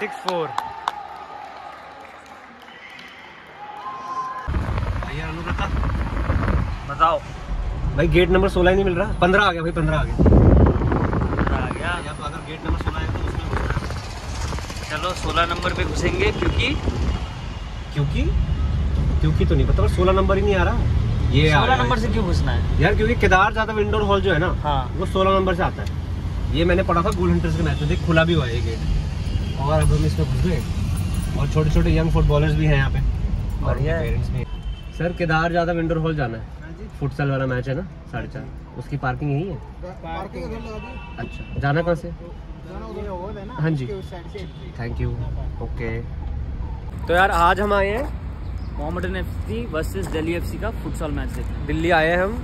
Six four. बताओ। भाई gate number सोलह ही नहीं मिल रहा। पंद्रह आ गया भाई पंद्रह आ गया। आ गया या तो अगर गेट नंबर सोलह है तो उसमें चलो सोलह नंबर पे घुसेंगे क्योंकि क्योंकि क्योंकि तो नहीं? पता पर सोलह नंबर ही नहीं आ रहा। ये सोलह है। नंबर से क्यों घुसना है? यार क्योंकि केदार जादव इंडोर हॉल जो है ना हाँ। वो सोलह नंबर से आता है। ये मैंने पढ़ा था गोल हंटर्स के मैच में। देख खुला भी हुआ है ये गेट और अब हम इसमें घुस गए। और छोटे छोटे यंग फुटबॉलर्स भी हैं यहाँ पे। और पेरेंट्स भी sir Kedar Jadhav indoor hall जाना है। फुटसल वाला मैच है ना साढ़े चार। उसकी पार्किंग यही है? अच्छा। जाना कहाँ से? हाँ जी। थैंक यू ओके तो यार आज हम आए हैं Mohammedan FC versus Delhi FC का फुटसॉल मैच देखने दिल्ली आए हैं हम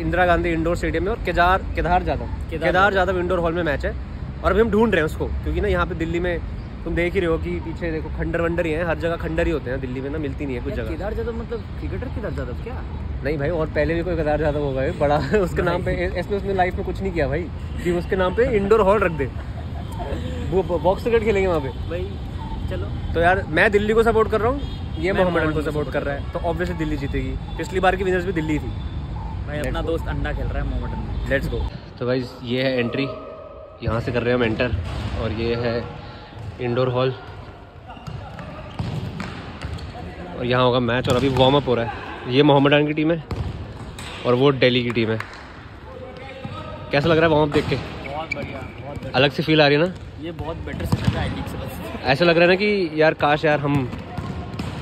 इंदिरा गांधी इंडोर स्टेडियम में और केदार केदार जादव केदार जादव इंडोर हॉल में मैच है और अभी हम ढूंढ रहे हैं उसको क्योंकि ना यहाँ पे दिल्ली में तुम देख ही रहे हो कि पीछे देखो खंडर वंडर ही है हर जगह खंडर ही होते हैं दिल्ली में ना मिलती नहीं है कुछ जगह। केदार जादव मतलब क्रिकेटर केदार जादव क्या? नहीं भाई और पहले भी कोई केदार जादव होगा बड़ा उसके नाम पे इसने उसने लाइफ में कुछ नहीं किया भाई कि उसके नाम पे इंडोर हॉल रख दे। वो बॉक्स क्रिकेट खेलेंगे वहाँ पे। भाई चलो। तो यार मैं दिल्ली को सपोर्ट कर रहा हूँ ये मैं मोहम्मदन को सपोर्ट कर रहा है। तो ऑब्वियसली दिल्ली जीतेगी। पिछली बार की विनर्स भी दिल्ली थी। भाई अपना दोस्त अंडा खेल रहा है मोहम्मदन लेट्स गो तो भाई ये है एंट्री यहाँ से कर रहे हैं हम एंटर और ये है इंडोर हॉल और यहाँ होगा मैच और अभी वार्म अप हो रहा है। ये मोहम्मदान की टीम है। और वो दिल्ली की टीम है। कैसा लग रहा है वार्म अप देख के? बहुत बढ़िया बहुत अलग से फील आ रही है ना? ये बहुत बेटर है से। ऐसा लग रहा है ना कि यार काश यार हम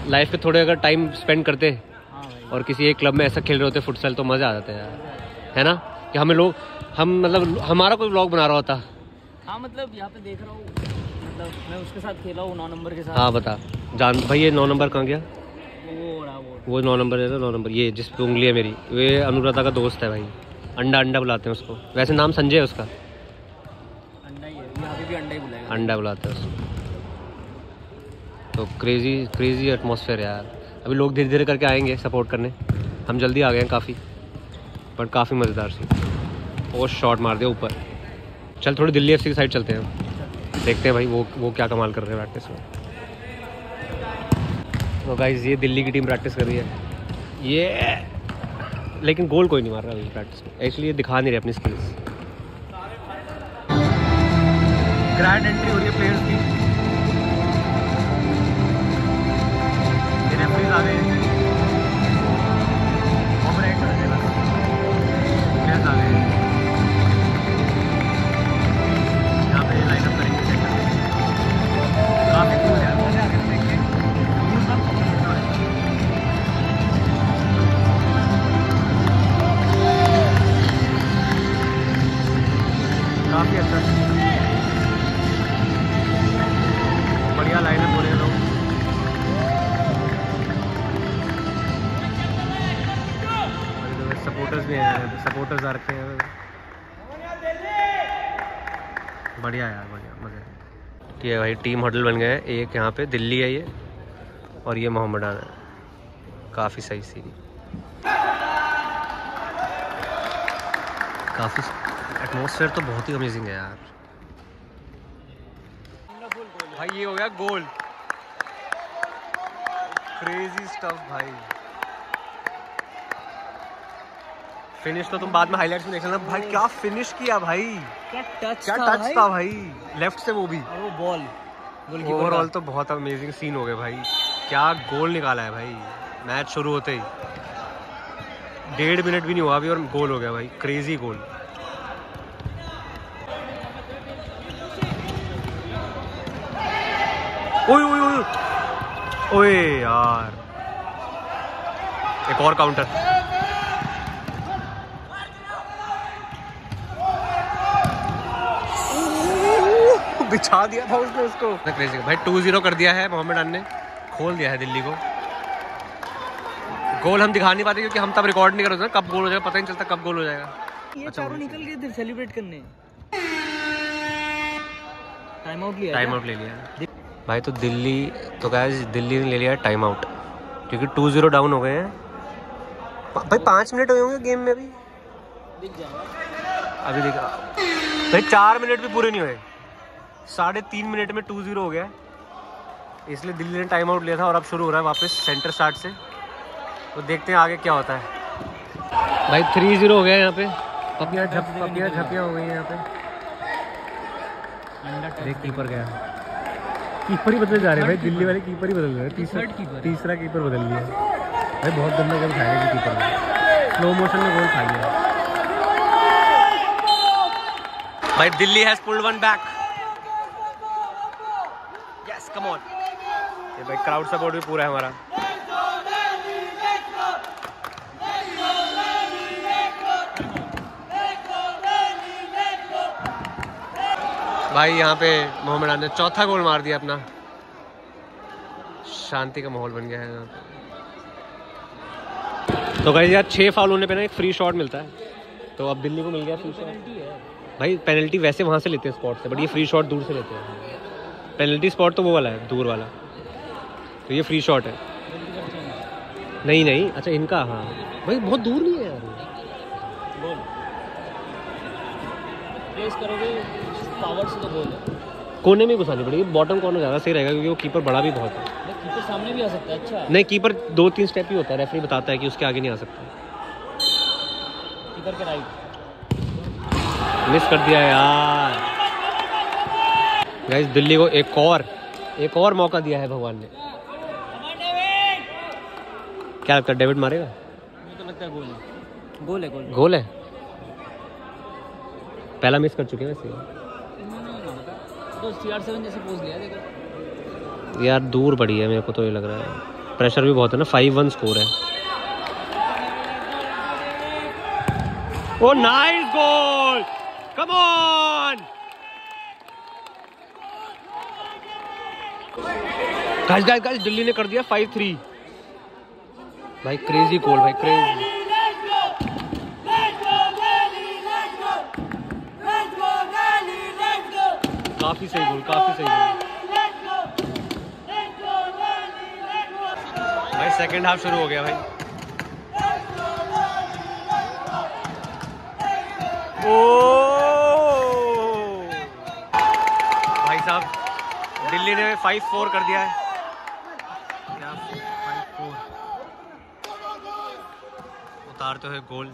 लाइफ पे थोड़े अगर टाइम स्पेंड करते हाँ भाई। और किसी एक क्लब में ऐसा खेल रहे होते फुटसल तो मज़ा आ जाता है यार। है ना? कि हमें लोग हम मतलब हमारा कोई ब्लॉग बना रहा होता। हाँ मतलब यहाँ पे देख रहा हूँ। मतलब मैं उसके साथ खेला हूँ नौ नंबर के साथ। हाँ बता। जान भाई ये नौ नंबर कहाँ गया? वो वो वो नौ नंबर है ना नौ नंबर। ये जिस पे उंगली है मेरी ये अनुराधा का दोस्त है भाई। अंडा अंडा बुलाते हैं उसको। वैसे नाम संजय है उसका। अंडा ही है यहाँ पे भी अंडा ही बुलाएगा। अंडा बुलाते हैं उसको। तो क्रेजी क्रेजी एटमोसफेयर यार। अभी लोग धीरे धीरे करके आएँगे सपोर्ट करने। हम जल्दी आ गए हैं काफ़ी। बट काफ़ी मज़ेदार सी और शॉट मार दिया ऊपर। चल, थोड़ी दिल्ली एफ़ की साइड चलते हैं। देखते हैं भाई वो वो क्या कमाल कर रहे हैं प्रैक्टिस में। तो गाइज़ ये दिल्ली की टीम प्रैक्टिस कर रही है। ये, लेकिन गोल कोई नहीं मार रहा अभी प्रैक्टिस में। एक्चुअली ये दिखा नहीं रहे अपनी स्किल्स ग्रैंड एंट्री हो रही है प्लेयर्स की। ये रेफरीज सपोर्टर्स भी हैं सपोर्टर्स आ रखे हैं। बढ़िया यार बढ़िया मज़े ठीक है भाई टीम होटल बन गए हैं। एक यहाँ पे दिल्ली है ये और ये मोहम्मदान है। काफ़ी सही सीरी काफ़ी एटमोसफेयर तो बहुत ही अमेजिंग है यार। भाई ये हो गया गोल। क्रेजी स्टफ़ भाई। फिनिश तो तुम बाद में हाइलाइट्स में देख लेना। भाई क्या फिनिश किया भाई? क्या टच क्या टच था भाई? लेफ़्ट से वो भी। और वो बॉल ओवरऑल तो बहुत अमेजिंग सीन हो गया भाई। क्या गोल निकाला है भाई? मैच शुरू होते ही। डेढ़ मिनट भी नहीं हुआ अभी और गोल हो गया भाई। क्रेजी गोल ओए ओए ओए। ओए यार। एक और काउंटर बिछा दिया था उसने उसको। क्रेजी भाई टू ज़ीरो कर दिया है मोहम्मद अन ने। खोल दिया है दिल्ली को। गोल हम दिखा नहीं पाते क्योंकि हम तब रिकॉर्ड नहीं कर रहे कब गोल हो जाएगा पता नहीं चलता कब गोल हो जाएगा। ये अच्छा, चारों निकल गए थे सेलिब्रेट करने। टाइम आउट लिया टाइम आउट ले लिया भाई तो दिल्ली तो क्या दिल्ली ने ले लिया टाइम आउट क्योंकि टू ज़ीरो डाउन हो गए हैं। भाई पाँच मिनट हुए होंगे गेम में अभी। अभी देखा भाई चार मिनट भी पूरे नहीं हुए। साढ़े तीन मिनट में टू ज़ीरो हो गया। है इसलिए दिल्ली ने टाइम आउट लिया था और अब शुरू हो रहा है वापस सेंटर स्टार्ट से। तो देखते हैं आगे क्या होता है। भाई थ्री ज़ीरो हो गया यहाँ पे। पपियाँ झप पपियाँ झपियाँ हो गई हैं यहाँ पे। देख कीपर गया। कीपर ही बदले जा रहे हैं भाई दिल्ली वाले कीपर ही बदल रहे हैं। तीसरा। तीसरा कीपर बदल लिया भाई बहुत गंदा गेम खाया है कीपर ने। स्लो मोशन में गोल खा लिया। भाई Delhi has pulled one back come on ये भाई क्राउड सपोर्ट भी पूरा है हमारा। भाई यहाँ पे मोहम्मद आने चौथा गोल मार दिया अपना। शांति का माहौल बन गया है यहाँ पे। तो भाई यार छः फाउल होने पे ना एक फ्री शॉट मिलता है। तो अब दिल्ली को मिल गया फ्री शॉट भाई पेनल्टी वैसे वहाँ से लेते हैं स्पॉट से बट ये फ्री शॉट दूर से लेते हैं। पेनल्टी स्पॉट तो वो वाला है दूर वाला। तो ये फ्री शॉट है। नहीं नहीं अच्छा इनका हाँ। भाई बहुत दूर नहीं है यार। गोल पावर से तो कोने में घुसानी पड़ेगी बॉटम कॉर्नर ज़्यादा सही रहेगा क्योंकि वो कीपर बड़ा भी बहुत है। कीपर सामने भी आ सकता है अच्छा। नहीं कीपर दो तीन स्टेप ही होता है रेफरी बताता है कि उसके आगे नहीं आ सकता। कीपर के राइट मिस कर दिया यार। गाइस दिल्ली को एक और एक और मौका दिया है भगवान ने। क्या लगता है डेविड मारेगा? मुझे तो लगता है गोल है गोल। है गोल गोल है? पहला मिस कर चुके हैं वैसे। तो यार दूर पड़ी है मेरे को तो ये लग रहा है। प्रेशर भी बहुत है ना फाइव वन स्कोर है। ओ nice goal come on guys guys guys Delhi ने कर दिया फाइव थ्री भाई क्रेजी गोल भाई क्रेजी काफ़ी सही गोल काफ़ी सही गोल भाई सेकंड हाफ़ शुरू हो गया, भाई। ओ भाई साहब दिल्ली ने फाइव फोर कर दिया है फाइव फोर उतारते हुए गोल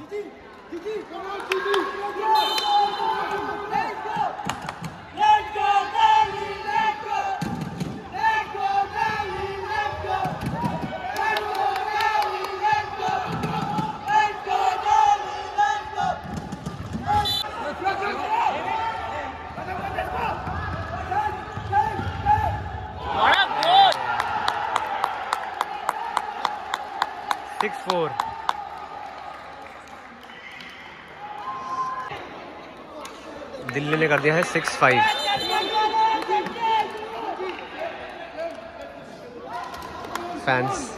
ने कर दिया है सिक्स फाइव फैंस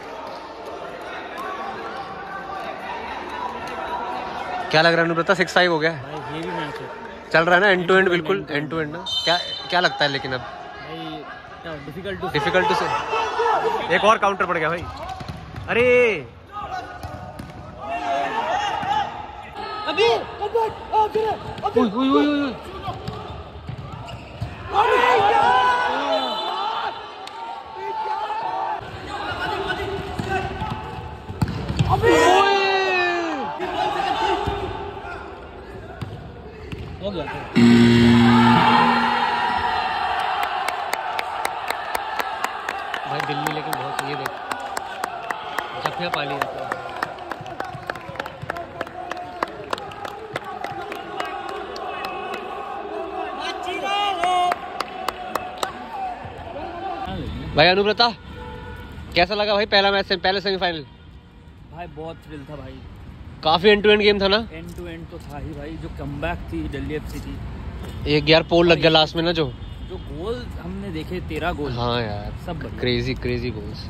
क्या लग रहा है अनुव्रता सिक्स फाइव हो गया है? भाई ये भी मैच है। चल रहा है ना एंड टू एंड बिल्कुल एंड टू एंड ना? क्या क्या लगता है लेकिन अब? डिफ़िकल्ट डिफ़िकल्ट से एक और काउंटर पड़ गया भाई। अरे! अभी 어디 안 돼. भाई अनुव्रता कैसा लगा भाई पहला मैच से पहले सेमीफाइनल भाई बहुत थ्रिल था भाई। काफ़ी एंड टू एंड गेम था ना? एंड टू एंड तो था ही भाई जो कमबैक थी दिल्ली एफसी की। एक यार पोल लग गया लास्ट में ना जो। जो गोल हमने देखे तेरह गोल हाँ यार सब क्रेजी क्रेजी गोल्स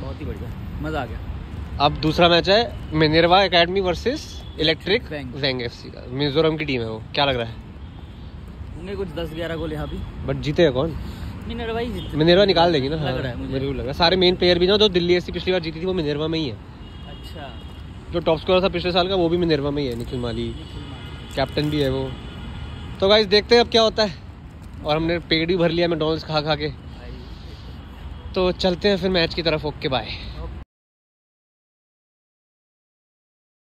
बहुत ही बढ़िया मज़ा आ गया। अब दूसरा मैच है Minerva academy versus electric. Veng FC का। मिजोरम की टीम है वो। क्या लग रहा है? होंगे कुछ दस ग्यारह गोल यहाँ भी। बट जीतेगा कौन? मिनरवा ही निकाल देगी ना लग हाँ, रहा है मुझे। मेरे को लग रहा है। सारे मेन प्लेयर भी ना जो दिल्ली एस पिछली बार जीती थी वो मिनरवा में ही है। अच्छा। जो टॉप स्कोर था पिछले साल का वो भी मिनरवा में ही है निखिल माली। कैप्टन भी है वो। तो भाई देखते हैं अब क्या होता है। और हमने पेट भी भर लिया मैकडॉनल्ड्स खा खा के। तो चलते हैं फिर मैच की तरफ़ ओके बाय